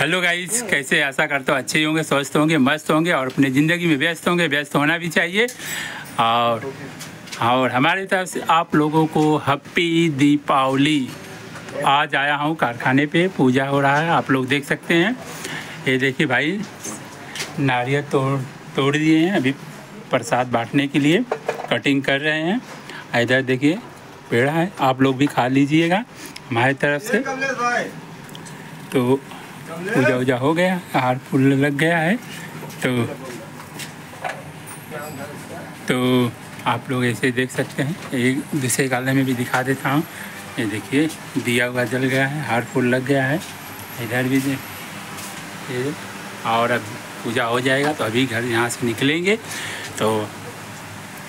Hello guys कैसे आशा करता हूँ अच्छे होंगे स्वस्थ होंगे मस्त होंगे और अपनी ज़िंदगी में व्यस्त होंगे व्यस्त होना भी चाहिए। और और हमारी तरफ़ से आप लोगों को हैप्पी दीपावली आज आया हूँ कारखाने पे पूजा हो रहा है आप लोग देख सकते हैं। ये देखिए भाई नारियल तोड़ तोड़ दिए हैं अभी प्रसाद बांटने के लिए कटिंग कर रहे हैं। इधर देखिए पेड़ा है आप लोग भी खा लीजिएगा हमारी तरफ़ से। तो पूजा वूजा हो गया हार फूल लग गया है। तो तो आप लोग ऐसे देख सकते हैं। एक दूसरे गाले में भी दिखा देता हूँ। ये देखिए, दिया हुआ जल गया है हार फूल लग गया है। इधर भी ये, और अब पूजा हो जाएगा तो अभी घर यहाँ से निकलेंगे। तो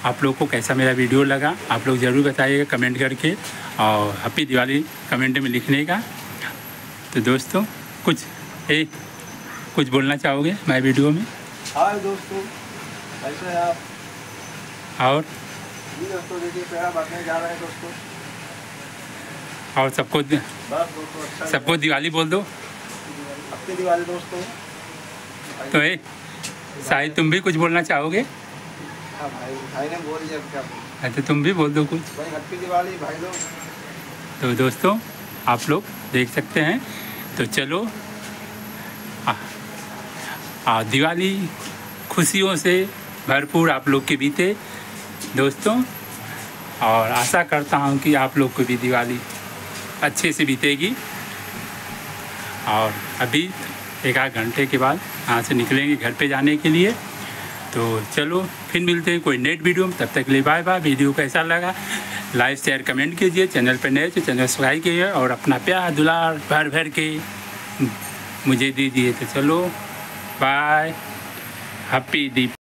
आप लोग को कैसा मेरा वीडियो लगा, आप लोग ज़रूर बताइएगा कमेंट करके, और हैप्पी दिवाली कमेंट में लिखने का। तो दोस्तों कुछ ए कुछ बोलना चाहोगे मैं वीडियो में? हाय दोस्तों कैसे हैं आप। और? जी दोस्तों देखिए पेड़ा बांटने जा रहे हैं दोस्तों। और सबको अच्छा सबको दिवाली बोल दो। अपनी दिवाली दोस्तों। तो ए साहिद तुम भी कुछ बोलना चाहोगे? हाँ भाई भाई ने बोल दिया क्या अच्छा तुम भी बोल दो कुछ। भाई हैप्पी दिवाली भाई लोग। तो दोस्तों आप लोग देख सकते हैं तो चलो। आ, आ, दिवाली खुशियों से भरपूर आप लोग के बीते दोस्तों। और आशा करता हूँ कि आप लोग को भी दिवाली अच्छे से बीतेगी। और अभी एक आध घंटे के बाद यहाँ से निकलेंगे घर पे जाने के लिए। तो चलो फिर मिलते हैं कोई नेट वीडियो में। तब तक लिए बाय बाय। वीडियो कैसा लगा? लाइक शेयर कमेंट कीजिए, चैनल पर नए तो चैनल सब्सक्राइब कीजिए और अपना प्यार दुलार भर भर के मुझे दीजिए। तो चलो बाय हैप्पी दीप